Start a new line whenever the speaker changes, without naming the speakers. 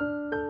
you